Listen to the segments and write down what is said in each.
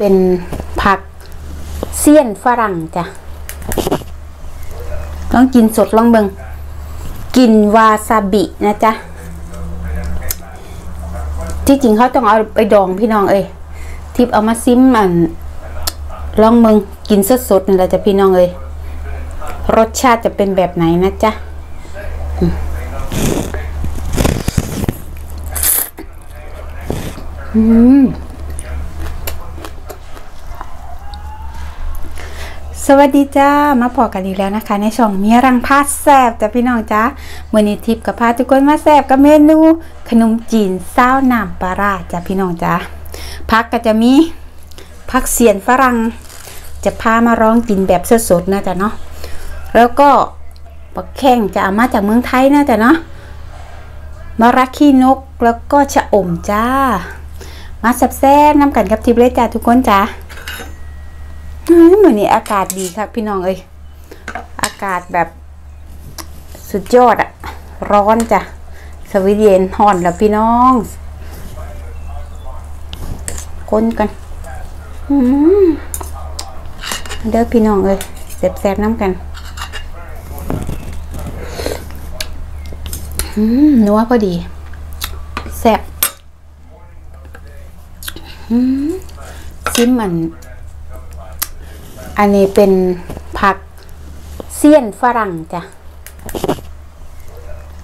เป็นผักเสี้ยนฝรั่งจ้ะต้องกินสดลองเบิงกินวาซาบินะจ๊ะ ที่จริงเขาต้องเอาไปดองพี่น้องเอ้ยทิปเอามาซิมอันลองเมืองกินสดๆนี่แหละจ้ะพี่น้องเอ้ยรสชาติจะเป็นแบบไหนนะจ๊ะอืมอืม สวัสดีจ้า มาพอกันอีกแล้วนะคะ ในช่องเมียรังพาแซบจ้ะพี่น้องจ้าเมื่อนี้ทิพกับพาทุกคนมาแซบกับเมนู ขนมจีนเศร้าวน้ำปลาร้าจ้ะพี่น้องจ้าพักก็จะมีพักเสียนฝรั่งจะพามาร้องกินแบบสดๆนะจ๊ะเนาะแล้วก็ปักแข้งจะเอามาจากเมืองไทยนะจ๊ะเนาะมะระขี้นกแล้วก็ชะอมจ้า มาแซ่บๆน้ำกันกับทิพย์เลยจ้าทุกคนจ้า เหมือนนี้อากาศดีครับพี่น้องเอ้ยอากาศแบบสุดยอดอะร้อนจ้ะสวีเดนห่อนแล้วพี่น้องคนกันเด้อพี่น้องเอ้ยแซ่บน้ำกันนัวพอดีแซ่บซิมมัน อันนี้เป็นผักเสี้ยนฝรั่งจ้ะ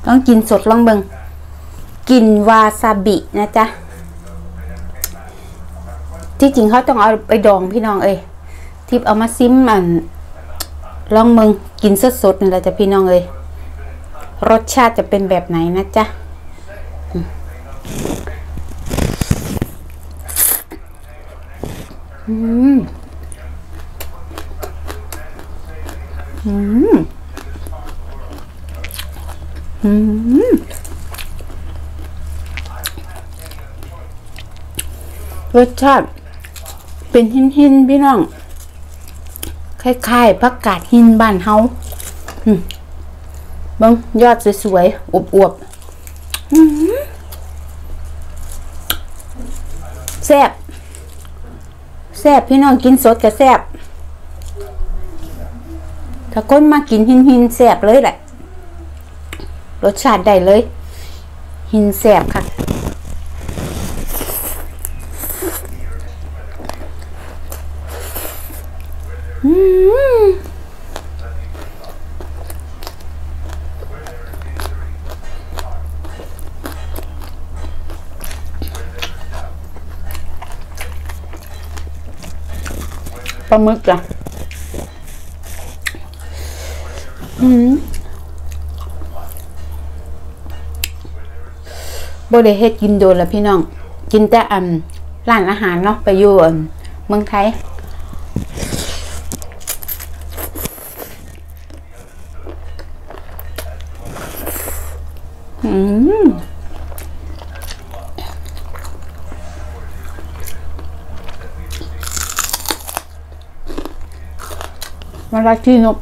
ต้องกินสดลองเบิงกินวาซาบินะจ๊ะ ที่จริงเขาต้องเอาไปดองพี่น้องเอ้ยทิปเอามาซิมอันลองเบิงกินสดๆนี่แหละจ้ะพี่น้องเอ้ยรสชาติจะเป็นแบบไหนนะจ๊ะอืม อืมอืมรสชาติเป็นหินหินพี่น้อง คล้ายๆผักกาดหินบ้านเฮาบังยอดสวยๆอวบๆแซ่บแซ่บพี่น้องกินสดกับแซ่บ ถ้าคนมากินหินหินแสบเลยแหละ รสชาติได้เลย หินแสบค่ะ อืมปลาหมึกจ้ะ อืม บ่ได้เฮ็ดกินโดนแล้วพี่น้อง กินแต่อันร้านอาหารเนาะไปอยู่เมืองไทยอืมมาลักที่นก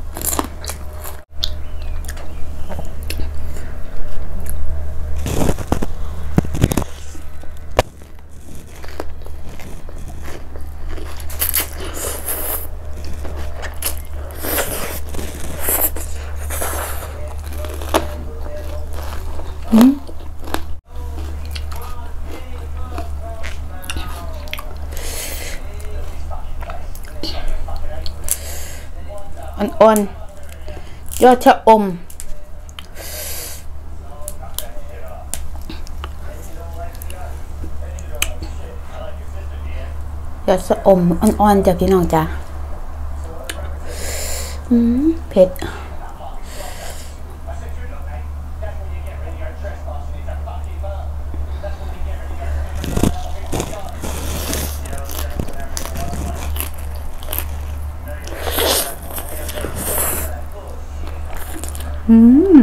อ่อนๆยอดชะอม ยอดชะอมอ่อนๆจากพี่น้องจ้ะอืมเผ็ด อืม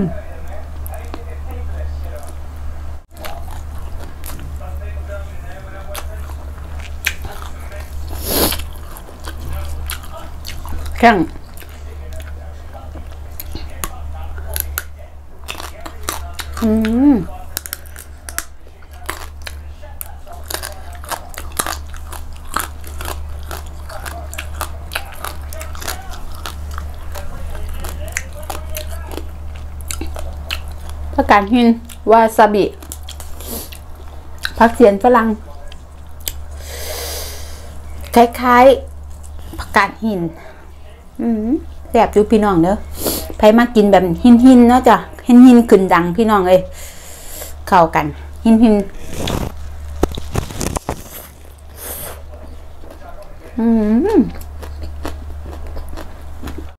แข็งอืม ผักกาดหินวาซาบิผักเสียนฝรั่งคล้ายๆผักกาดหิน อืมแซ่บอยู่พี่น้องเด้อใครมากินแบบหินหินเนาะจ้ะหินหินขึ้นดังพี่น้องเอ้ยเข้ากัน หินหินอืม